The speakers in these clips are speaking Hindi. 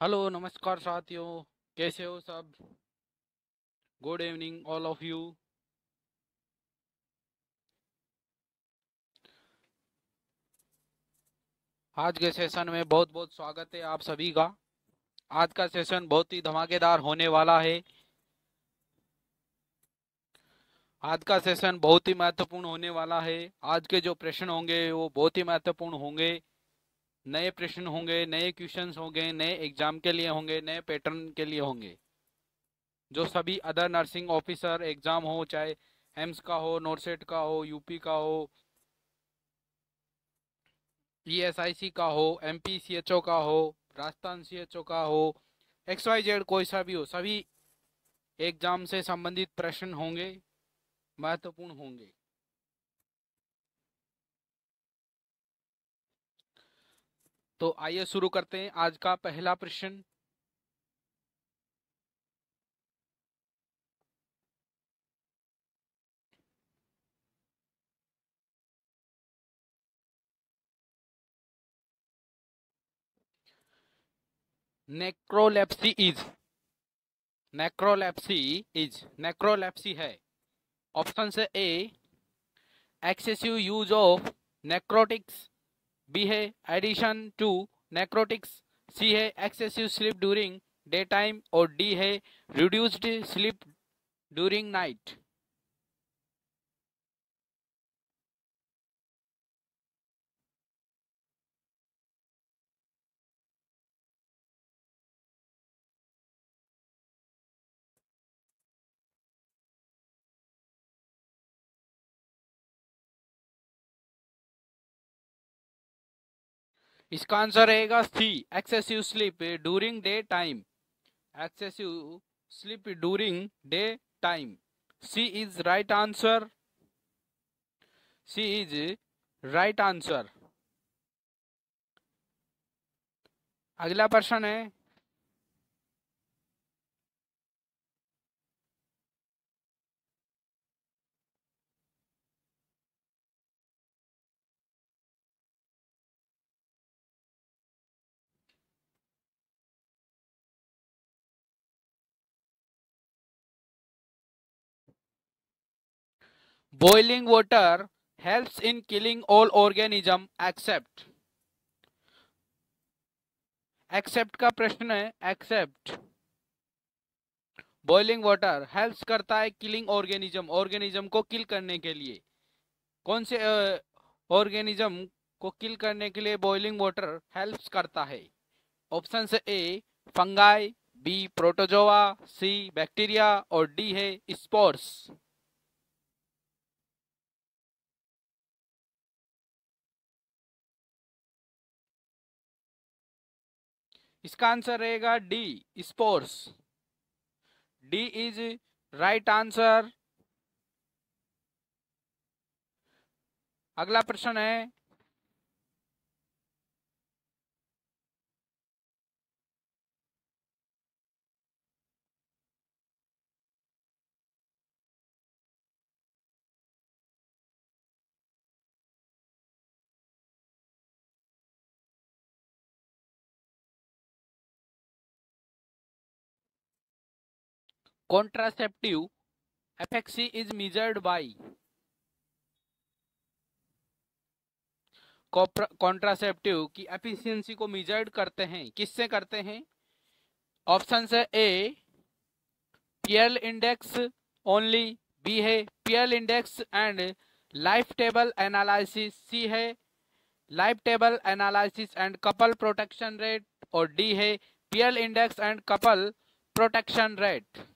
हेलो, नमस्कार साथियों। कैसे हो सब? Good evening all of you आज के सेशन में बहुत बहुत स्वागत है आप सभी का। आज का सेशन बहुत ही धमाकेदार होने वाला है। आज का सेशन बहुत ही महत्वपूर्ण होने वाला है। आज के जो प्रश्न होंगे, वो बहुत ही महत्वपूर्ण होंगे। नए प्रश्न होंगे, नए क्वेश्चंस होंगे, नए एग्ज़ाम के लिए होंगे, नए पैटर्न के लिए होंगे। जो सभी अदर नर्सिंग ऑफिसर एग्ज़ाम हो, चाहे एम्स का हो नोरसेट का हो यूपी का हो ईएसआईसी का हो एमपी सीएचओ का हो राजस्थान सीएचओ का हो एक्स वाई जेड कोई सा भी हो, सभी एग्ज़ाम से संबंधित प्रश्न होंगे, महत्वपूर्ण होंगे। तो आइए शुरू करते हैं आज का पहला प्रश्न। Narcolepsy is narcolepsy is narcolepsy है। ऑप्शन से A excessive use of narcotics B है एडिशन टू नेक्रोटिक्स सी है excessive sleep during day time और डी है रिड्यूस्ड स्लीप ड्यूरिंग नाइट इसका आंसर रहेगा C excessive sleep during day time excessive sleep during day time C is right answer C is right answer अगला प्रश्न है। Boiling water helps in killing all organism except. Except का प्रश्न है एक्सेप्ट बॉइलिंग वाटर हेल्प्स करता है किलिंग ऑर्गेनिज्म ऑर्गेनिज्म को किल करने के लिए. कौन से ऑर्गेनिज्म uh, को किल करने के लिए बॉइलिंग वाटर हेल्प्स करता है? ऑप्शन से A fungi B protozoa C bacteria और डी है स्पोर्स इसका आंसर रहेगा D spores. D is right answer. अगला प्रश्न है contraceptive efficacy is measured by contraceptive की एफिशिएंसी को मेजर्ड करते हैं। किससे करते हैं? ऑप्शन है A PL index only B है PL index and life table analysis C है life table analysis and couple protection rate और डी है PL index and couple protection rate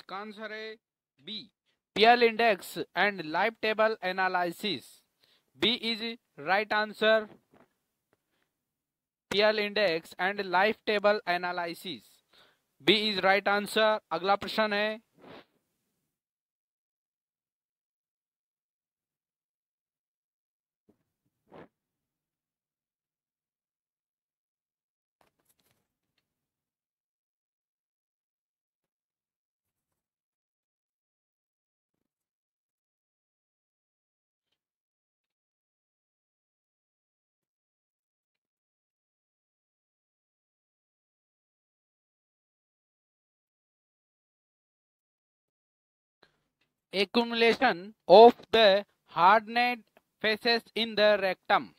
इसका आंसर है B PL index and life table analysis B is right answer PL index and life table analysis B is right answer अगला प्रश्न है accumulation of the hardened faces in the rectum.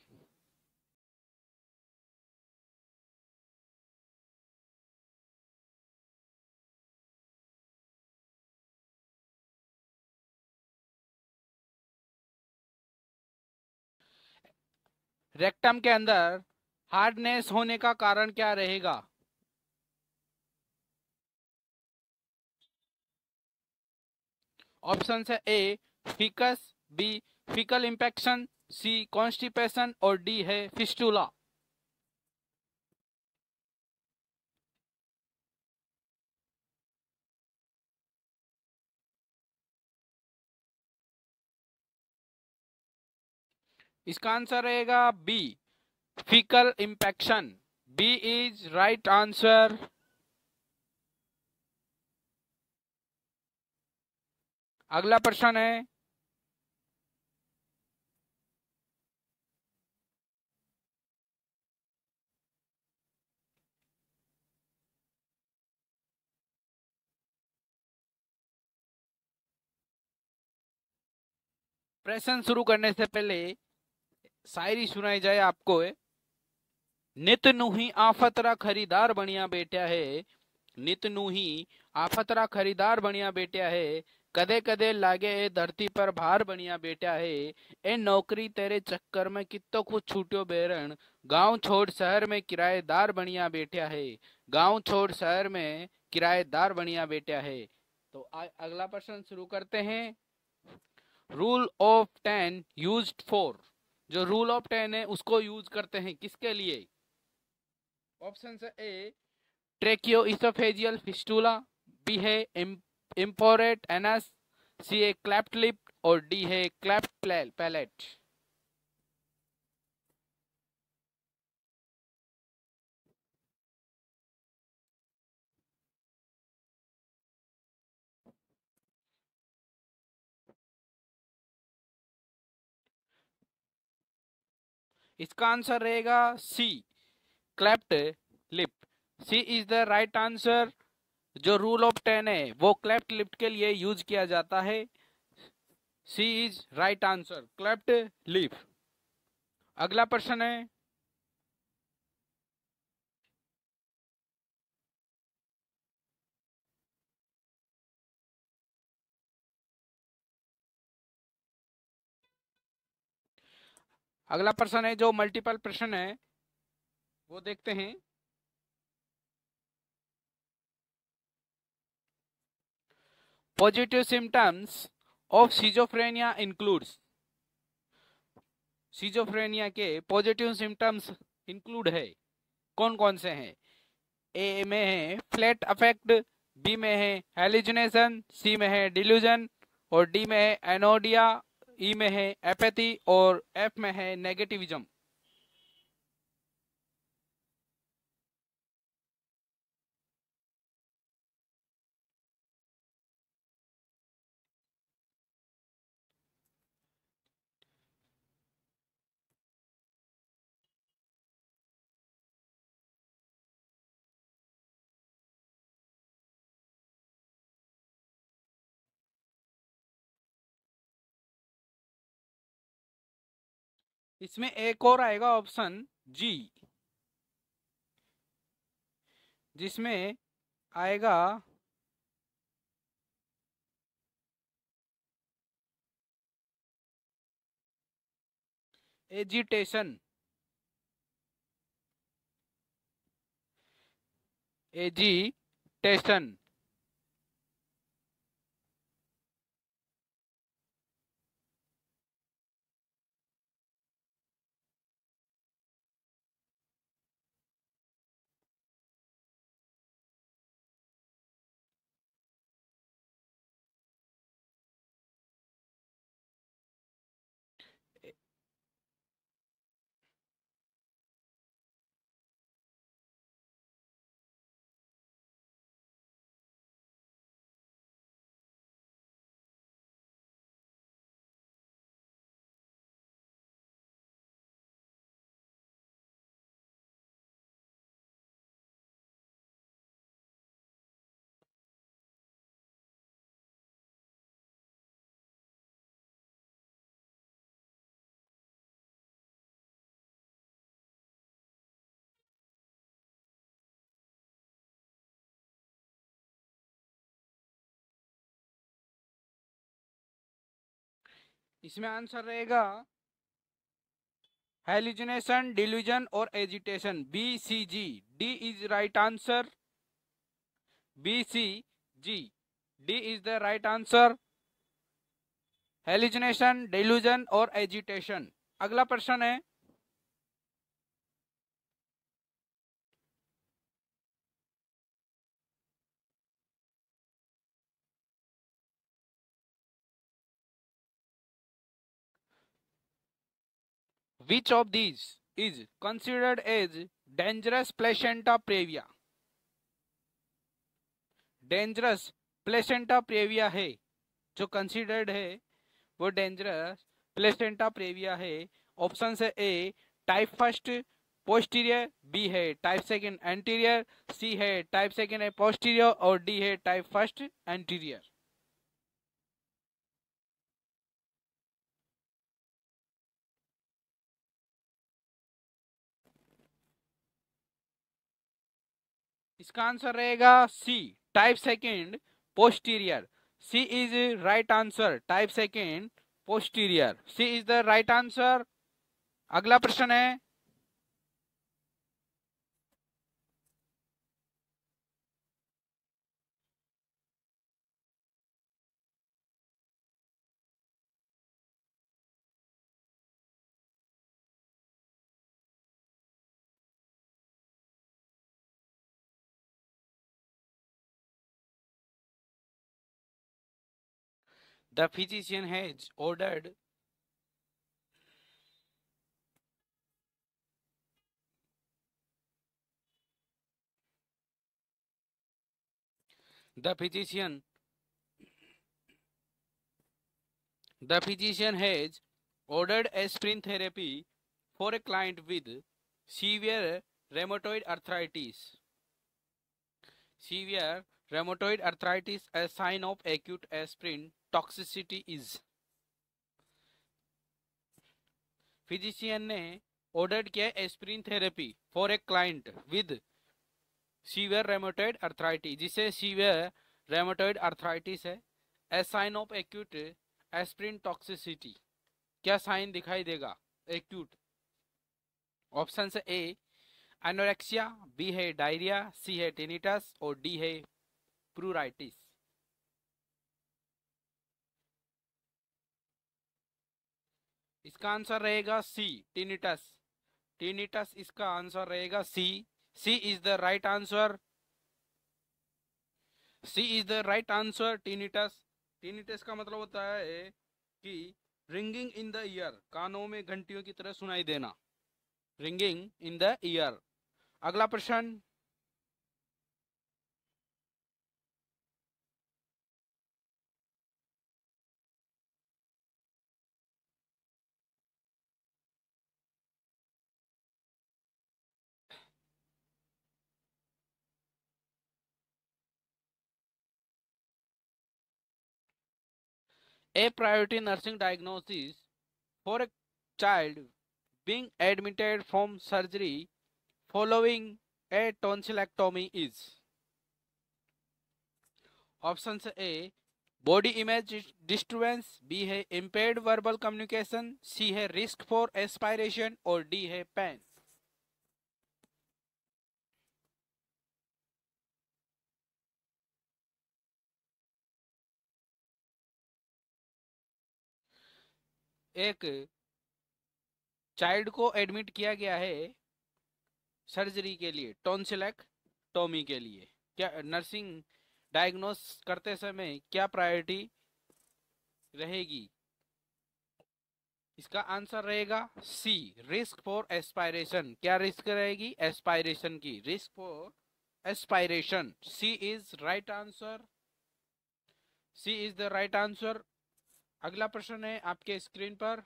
Rectum के अंदर हार्डनेस होने का कारण क्या रहेगा ऑप्शन है A faeces B faecal infection C constipation और डी है फिस्टूला इसका आंसर रहेगा B faecal infection B is right answer अगला प्रश्न है। प्रश्न शुरू करने से पहले शायरी सुनाई जाए आपको। नित नुही आफतरा खरीदार बनिया बेटा है। नित नुही आफतरा खरीदार बनिया बेटा है। कदे कदे लागे, ए धरती पर भार बनिया बेटा है, ए नौकरी तेरे चक्कर में कितो कुछ छूटो बेरण गाँव छोड़ शहर में किराएदार बनिया बेटा है, गाँव छोड़ शहर में किराएदार बनिया बेटा है। तो अगला प्रश्न शुरू करते हैं। Rule of ten use for जो रूल ऑफ़ टेन है, उसको यूज़ करते हैं। किसके लिए? Option A tracheoesophageal fistula B है imperforate anus C A cleft lip और डी है क्लैप्ट पैलेट इसका आंसर रहेगा C cleft lip C is the right answer जो रूल ऑफ़ टेन है, वो क्लेफ्ट लिफ्ट के लिए यूज़ किया जाता है। C is right answer cleft lip अगला प्रश्न है। अगला प्रश्न है, जो मल्टीपल प्रश्न है, वो देखते हैं। Positive symptoms of schizophrenia includes, schizophrenia के पॉजिटिव सिम्टम्स इंक्लूड है। कौन कौन से हैं? ए में है फ्लैट अफेक्ट बी में है हेलिजिनेशन सी में है डिल्यूजन और डी में है एनोडिया ई e में है एपैथी और एफ़ में है नेगेटिविज्म इसमें एक और आएगा ऑप्शन जी जिसमें आएगा एजिटेशन। एजिटेशन। इसमें आंसर रहेगा हेलिजनेशन डिल्यूजन और agitation B C G D is right answer B C G D is the right answer hallucination delusion और एजिटेशन अगला प्रश्न है Which of these is considered as dangerous placenta previa? Dangerous placenta previa है, जो कंसिडर्ड है, वो डेंजरस प्लेसेंटा प्रेविया है ऑप्शन है A type first posterior B है टाइप सेकंड एंटीरियर सी है टाइप सेकंड है पोस्टीरियर और डी है टाइप फ़र्स्ट एंटीरियर इसका आंसर रहेगा C type second posterior C is right answer type second posterior C is the right answer अगला प्रश्न है The physician has ordered the physician the physician has ordered aspirin therapy for a client with severe rheumatoid arthritis. Severe rheumatoid arthritis, a sign of acute aspirin toxicity is physician ने ऑर्डर किया aspirin therapy for a client with severe rheumatoid arthritis जिसे सीवियर रेमोटॉइड अर्थराइटिस है a sign of acute aspirin toxicity क्या साइन दिखाई देगा? Acute option A anorexia B है डायरिया सी है टेनिटस और डी है प्रूराइटिस इसका आंसर रहेगा सी टीनिटस टीनिटस इसका आंसर रहेगा C C is the right answer C is the right answer tinnitus tinnitus का मतलब होता है कि रिंगिंग इन द ईयर कानों में घंटियों की तरह सुनाई देना। रिंगिंग इन द ईयर अगला प्रश्न। A priority nursing diagnosis for a child being admitted from surgery following a tonsillectomy is options a body image disturbance b है impaired verbal communication c है risk for aspiration और d है pain एक चाइल्ड को एडमिट किया गया है सर्जरी के लिए टोनसिलक टॉमी के लिए। क्या नर्सिंग डायग्नोस करते समय क्या प्रायोरिटी रहेगी? इसका आंसर रहेगा सी रिस्क फॉर एस्पायरेशन क्या रिस्क रहेगी? एस्पायरेशन की। Risk for aspiration C is right answer C is the right answer अगला प्रश्न है आपके स्क्रीन पर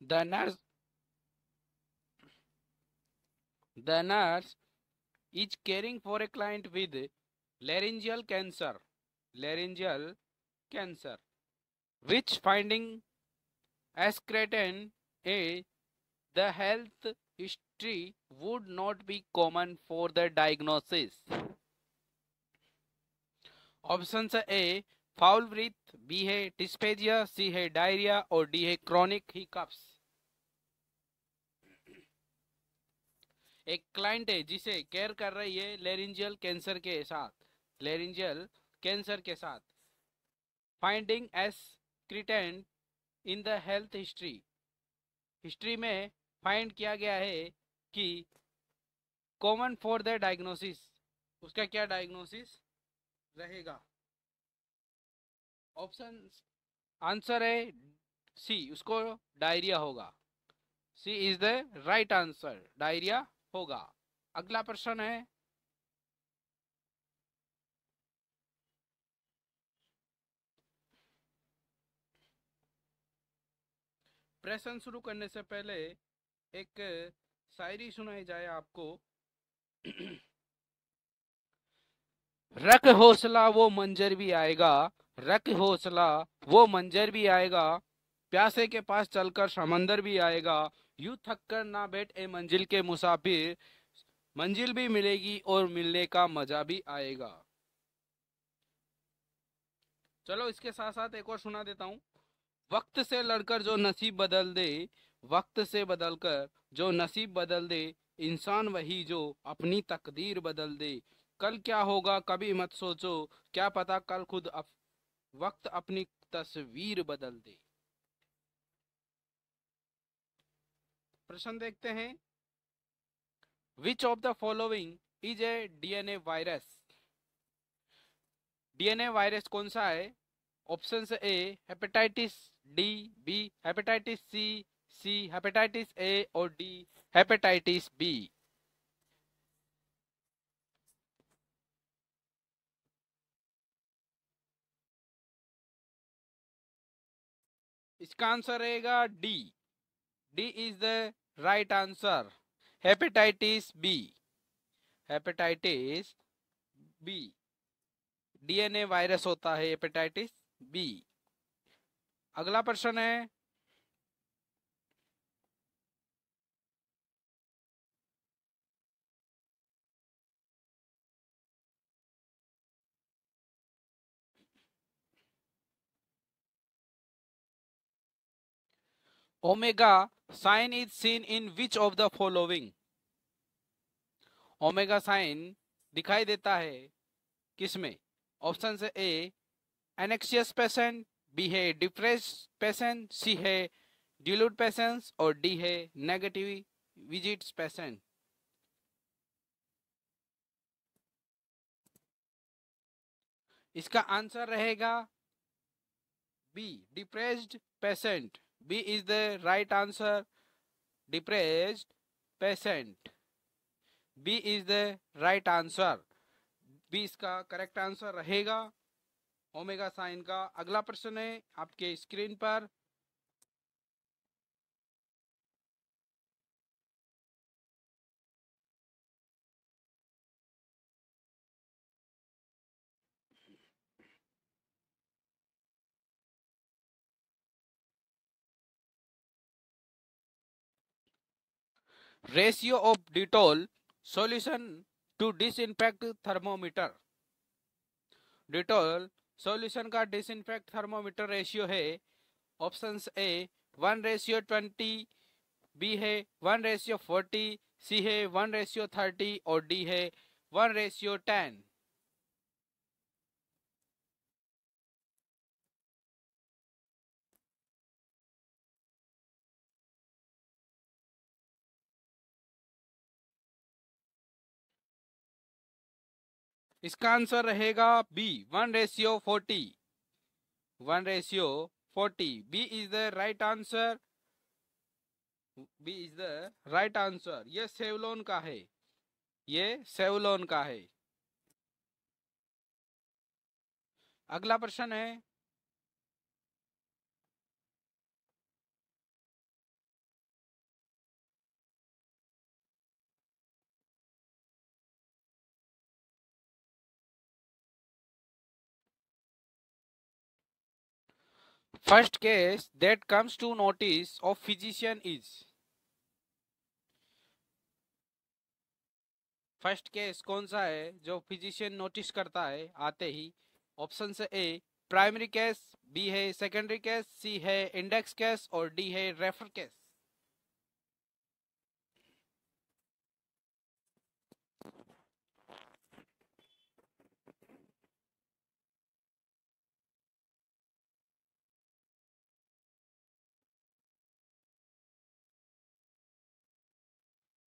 the nurse the nurse is caring for a client with laryngeal cancer laryngeal cancer which finding ascertain a, the health history would not be common for the diagnosis. Option A foul breath B है डिस्पेजिया सी है डायरिया और डी है क्रॉनिक ही कप्स एक क्लाइंट है जिसे केयर कर रही है लेरिंजियल कैंसर के साथ लेरिंजियल कैंसर के साथ। Finding ascertained in the health history history में फाइंड किया गया है कि कॉमन फॉर द डायग्नोसिस उसका क्या डायग्नोसिस रहेगा। ऑप्शन आंसर है सी उसको डायरिया होगा। C is the right answer diarrhoea होगा। अगला प्रश्न है प्रश्न शुरू करने से पहले एक शायरी सुनाई जाए आपको। रख हौसला वो मंजर भी आएगा, रख हौसला वो मंजर भी आएगा, प्यासे के पास चलकर समंदर भी आएगा, यू थक कर ना बैठ ए मंजिल के मुसाफिर, मंजिल भी मिलेगी और मिलने का मज़ा भी आएगा। चलो इसके साथ साथ एक और सुना देता हूँ। वक्त से लड़कर जो नसीब बदल दे वक्त से बदलकर जो नसीब बदल दे इंसान वही जो अपनी तकदीर बदल दे। कल क्या होगा कभी मत सोचो क्या पता कल खुद अप, वक्त अपनी तस्वीर बदल दे। प्रश्न देखते हैं। Which of the following is a DNA virus DNA virus कौन सा है? Option A hepatitis D B hepatitis C C hepatitis A और डी हेपेटाइटिस बी इसका आंसर रहेगा D D is the right answer hepatitis B hepatitis B DNA virus होता है हेपेटाइटिस बी अगला प्रश्न है। omega sign is seen in which of the following omega sign दिखाई देता है किसमें? Option A, anxious patient B है डिप्रेस पेशेंट सी है डिलूट पेशेंट और डी है नेगेटिव विजिट्स पेशेंट इसका आंसर रहेगा B depressed patient B is the right answer Depressed patient. B is the right answer B इसका करेक्ट आंसर रहेगा. ओमेगा साइन का अगला प्रश्न है आपके स्क्रीन पर। Ratio of Dettol solution to disinfect thermometer. Dettol solution का डिसइनफेक्ट थर्मोमीटर रेशियो है। Option A, one ratio twenty, B है वन रेशियो फोर्टी, सी है वन रेशियो थर्टी और डी है वन रेशियो टेन। इसका आंसर रहेगा B one ratio forty one ratio forty B is the right answer B is the right answer ये सेवलोन का है. ये सेवलोन का है. अगला प्रश्न है। First case that comes to notice of physician is. First case कौन सा है जो फिजिशियन नोटिस करता है आते ही? ऑप्शन से ए प्राइमरी केस बी है सेकेंडरी केस सी है इंडेक्स केस और डी है रेफर केस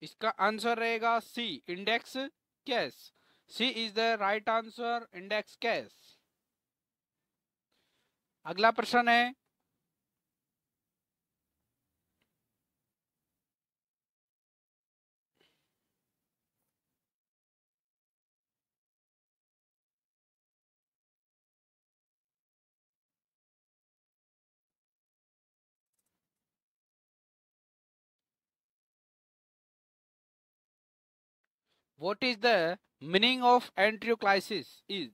इसका आंसर रहेगा C index case C is the right answer index case अगला प्रश्न है what is the meaning of enteroclysis is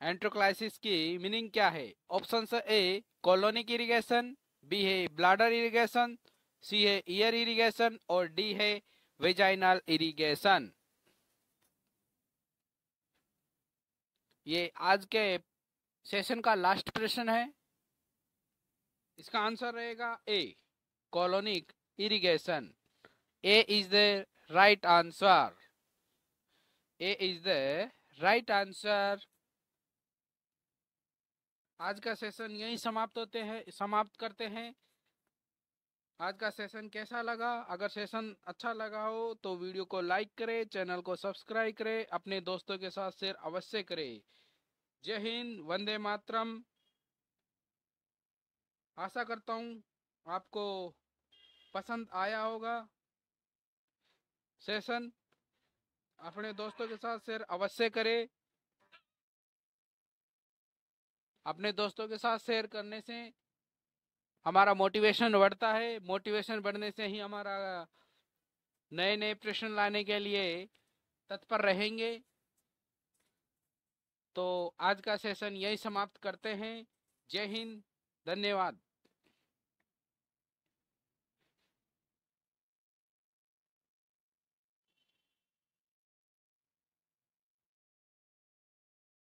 enteroclysis की मीनिंग क्या है? Option A colonic irrigation B है ब्लाडर इरिगेशन सी है ईयर इरिगेशन और डी है वेजाइनल इरिगेशन ये आज के सेशन का लास्ट प्रश्न है। इसका आंसर रहेगा A colonic irrigation A is the right answer. A is the right answer. आज का सेशन यही समाप्त होते हैं, समाप्त करते हैं। आज का सेशन कैसा लगा? अगर सेशन अच्छा लगा हो तो वीडियो को लाइक करें चैनल को सब्सक्राइब करें, अपने दोस्तों के साथ शेयर अवश्य करें। जय हिंद, वंदे मातरम। आशा करता हूँ आपको पसंद आया होगा। सेशन अपने दोस्तों के साथ शेयर अवश्य करें। अपने दोस्तों के साथ शेयर करने से हमारा मोटिवेशन बढ़ता है। मोटिवेशन बढ़ने से ही हमारा नए नए प्रश्न लाने के लिए तत्पर रहेंगे। तो आज का सेशन यही समाप्त करते हैं। जय हिंद। धन्यवाद।